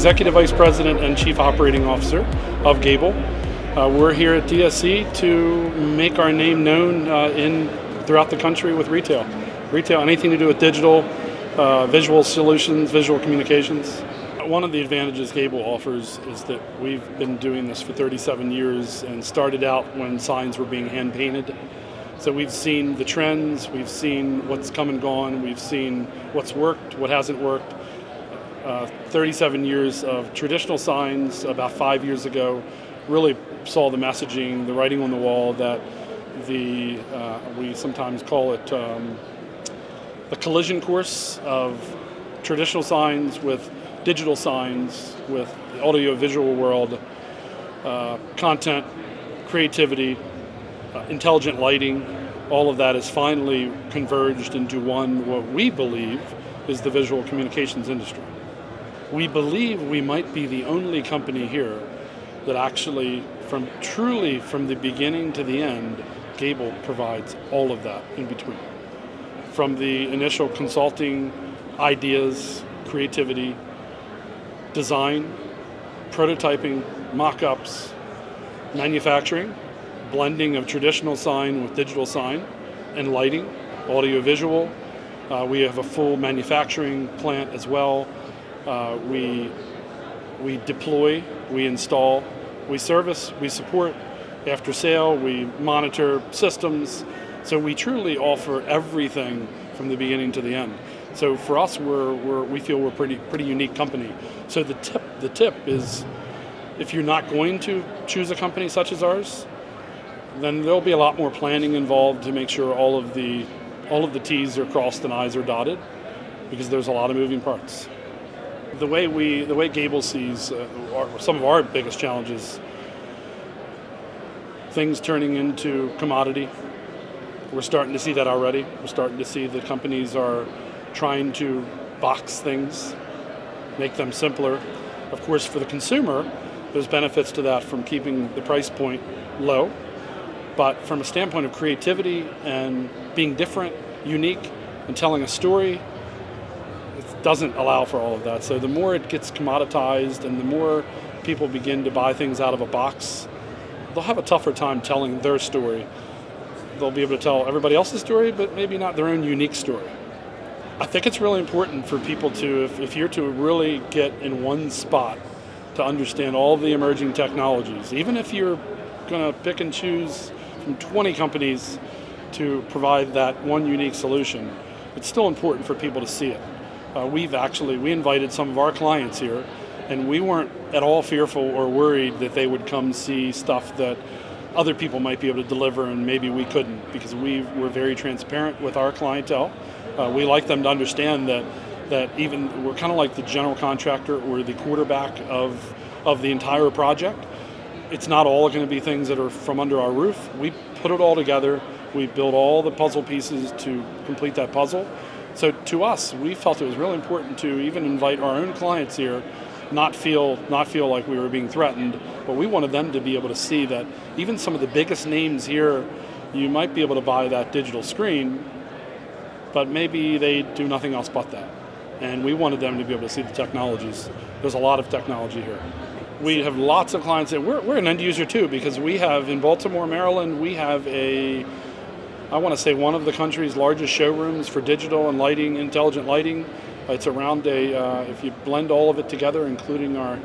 Executive Vice President and Chief Operating Officer of Gable. Uh, we're here at DSE to make our name known uh, in throughout the country with retail. Retail, anything to do with digital, uh, visual solutions, visual communications. One of the advantages Gable offers is that we've been doing this for 37 years and started out when signs were being hand painted. So we've seen the trends, we've seen what's come and gone, we've seen what's worked, what hasn't worked. Uh, 37 years of traditional signs about five years ago really saw the messaging, the writing on the wall that the, uh, we sometimes call it um, the collision course of traditional signs with digital signs, with the audio-visual world, uh, content, creativity, uh, intelligent lighting, all of that is finally converged into one, what we believe is the visual communications industry. We believe we might be the only company here that actually, from truly from the beginning to the end, Gable provides all of that in between. From the initial consulting, ideas, creativity, design, prototyping, mock-ups, manufacturing, blending of traditional sign with digital sign, and lighting, audio-visual. Uh, we have a full manufacturing plant as well. Uh, we, we deploy, we install, we service, we support after sale, we monitor systems. So we truly offer everything from the beginning to the end. So for us, we're, we're, we feel we're pretty, pretty unique company. So the tip, the tip is if you're not going to choose a company such as ours, then there'll be a lot more planning involved to make sure all of the, all of the T's are crossed and I's are dotted because there's a lot of moving parts. The way we, the way Gable sees uh, our, some of our biggest challenges, things turning into commodity. We're starting to see that already. We're starting to see that companies are trying to box things, make them simpler. Of course, for the consumer, there's benefits to that from keeping the price point low. But from a standpoint of creativity and being different, unique, and telling a story, doesn't allow for all of that. So the more it gets commoditized and the more people begin to buy things out of a box, they'll have a tougher time telling their story. They'll be able to tell everybody else's story, but maybe not their own unique story. I think it's really important for people to, if, if you're to really get in one spot to understand all the emerging technologies, even if you're going to pick and choose from 20 companies to provide that one unique solution, it's still important for people to see it. Uh, we've actually, we invited some of our clients here and we weren't at all fearful or worried that they would come see stuff that other people might be able to deliver and maybe we couldn't because we were very transparent with our clientele uh, we like them to understand that that even we're kind of like the general contractor or the quarterback of of the entire project. It's not all going to be things that are from under our roof. We put it all together. We build all the puzzle pieces to complete that puzzle. So to us, we felt it was really important to even invite our own clients here, not feel not feel like we were being threatened, but we wanted them to be able to see that even some of the biggest names here, you might be able to buy that digital screen, but maybe they do nothing else but that. And we wanted them to be able to see the technologies. There's a lot of technology here. We have lots of clients that we're, we're an end user too because we have in Baltimore, Maryland, we have a, I want to say one of the country's largest showrooms for digital and lighting, intelligent lighting. It's around a, uh, if you blend all of it together, including our,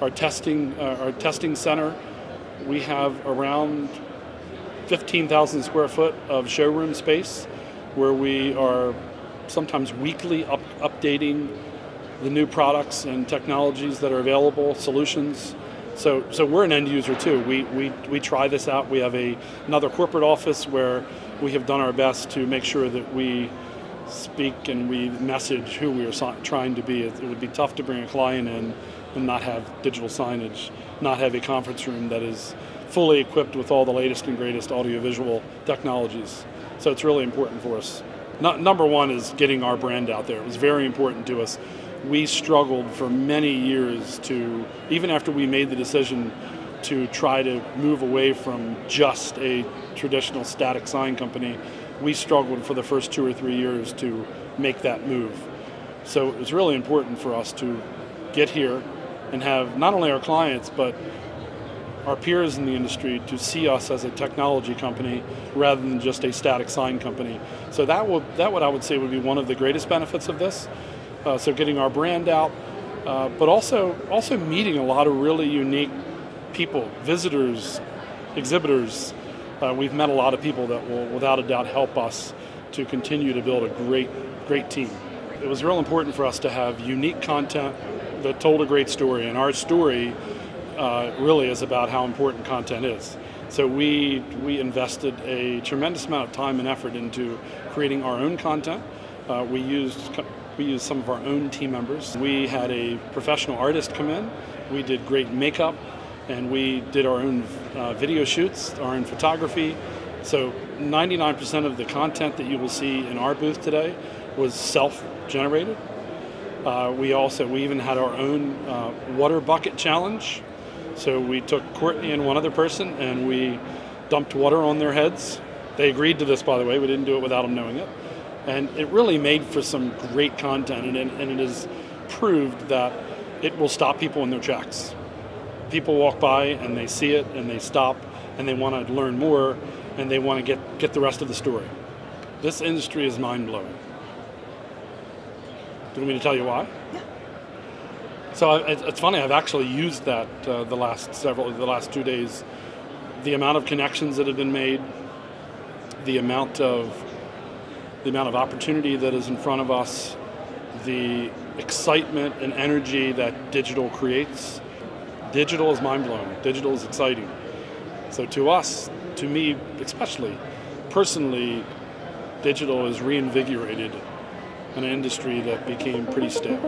our testing, uh, our testing center, we have around 15,000 square foot of showroom space where we are sometimes weekly up, updating the new products and technologies that are available, solutions. So, so we're an end user too. We, we, we try this out. We have a, another corporate office where we have done our best to make sure that we speak and we message who we are trying to be. It, would be tough to bring a client in and not have digital signage, not have a conference room that is fully equipped with all the latest and greatest audiovisual technologies. So it's really important for us. No, number one is getting our brand out there. It was very important to us. We struggled for many years to, even after we made the decision to try to move away from just a traditional static sign company, we struggled for the first two or three years to make that move. So it was really important for us to get here, and have not only our clients but our peers in the industry to see us as a technology company rather than just a static sign company. So that would that what I would say would be one of the greatest benefits of this. Uh, so getting our brand out, uh, but also also meeting a lot of really unique people, visitors, exhibitors. Uh, we've met a lot of people that will, without a doubt, help us to continue to build a great great team. It was real important for us to have unique content that told a great story, and our story uh, really is about how important content is. So we we invested a tremendous amount of time and effort into creating our own content. Uh, we used we used some of our own team members. We had a professional artist come in. We did great makeup, and we did our own uh, video shoots, our own photography. So 99% of the content that you will see in our booth today was self-generated. Uh, we also we even had our own uh, water bucket challenge so we took Courtney and one other person and we dumped water on their heads. They agreed to this, by the way. We didn't do it without them knowing it. And it really made for some great content, and and it has proved that it will stop people in their tracks. People walk by and they see it and they stop and they want to learn more and they want to get, get the rest of the story. This industry is mind blowing. Do you want me to tell you why? Yeah. So it's funny. I've actually used that uh, the last several, the last two days. The amount of connections that have been made, the amount of the amount of opportunity that is in front of us, the excitement and energy that digital creates digital is mind blowing. Digital is exciting. So to us, to me especially, personally, digital is reinvigorated an industry that became pretty stale.